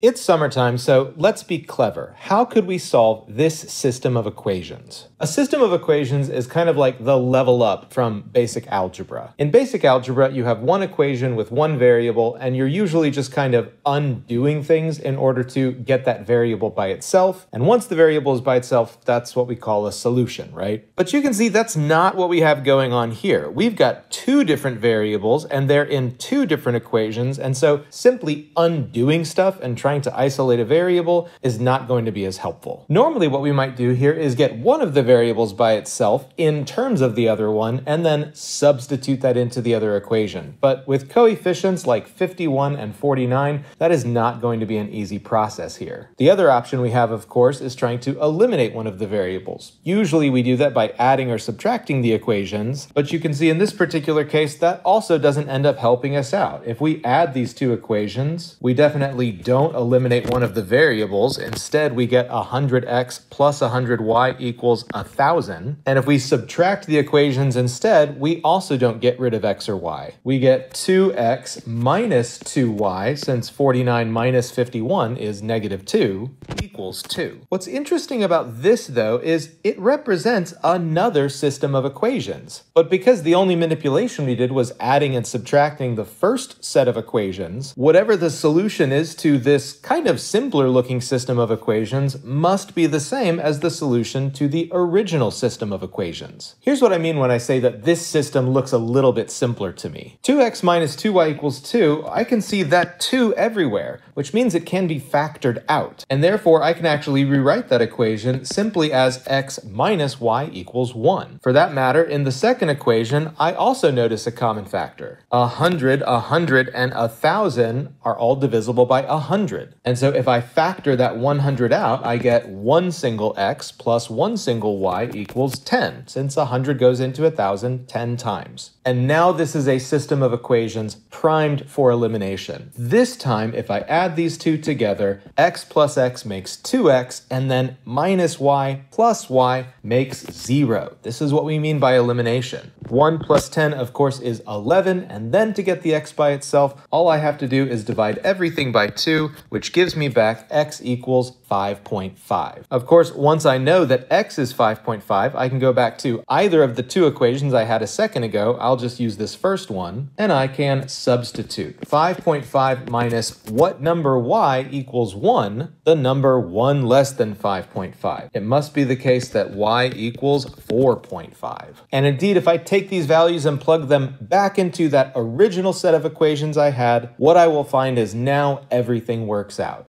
It's summertime, so let's be clever. How could we solve this system of equations? A system of equations is kind of like the level up from basic algebra. In basic algebra, you have one equation with one variable, and you're usually just kind of undoing things in order to get that variable by itself. And once the variable is by itself, that's what we call a solution, right? But you can see that's not what we have going on here. We've got two different variables, and they're in two different equations, and so simply undoing stuff and trying to isolate a variable is not going to be as helpful. Normally what we might do here is get one of the variables by itself in terms of the other one and then substitute that into the other equation. But with coefficients like 51 and 49, that is not going to be an easy process here. The other option we have, of course, is trying to eliminate one of the variables. Usually we do that by adding or subtracting the equations, but you can see in this particular case that also doesn't end up helping us out. If we add these two equations, we definitely don't eliminate one of the variables. Instead, we get 100x plus 100y equals 1,000. And if we subtract the equations instead, we also don't get rid of x or y. We get 2x minus 2y, since 49 minus 51 is negative 2, equals 2. What's interesting about this, though, is it represents another system of equations. But because the only manipulation we did was adding and subtracting the first set of equations, whatever the solution is to this kind of simpler looking system of equations must be the same as the solution to the original system of equations. Here's what I mean when I say that this system looks a little bit simpler to me. 2x minus 2y equals 2, I can see that 2 everywhere, which means it can be factored out. And therefore, I can actually rewrite that equation simply as x minus y equals 1. For that matter, in the second equation, I also notice a common factor. 100, 100, and 1000 are all divisible by 100. 100. And so if I factor that 100 out, I get one single x plus one single y equals 10, since 100 goes into 1,000 10 times. And now this is a system of equations primed for elimination. This time, if I add these two together, x plus x makes 2x, and then minus y plus y makes 0. This is what we mean by elimination. 1 plus 10, of course, is 11, and then to get the x by itself, all I have to do is divide everything by 2, which gives me back x equals 5.5. Of course, once I know that x is 5.5, I can go back to either of the two equations I had a second ago. I'll just use this first one, and I can substitute. 5.5 minus what number y equals 1? The number 1 less than 5.5. It must be the case that y equals 4.5. And indeed, if I take these values and plug them back into that original set of equations I had, what I will find is now everything works out.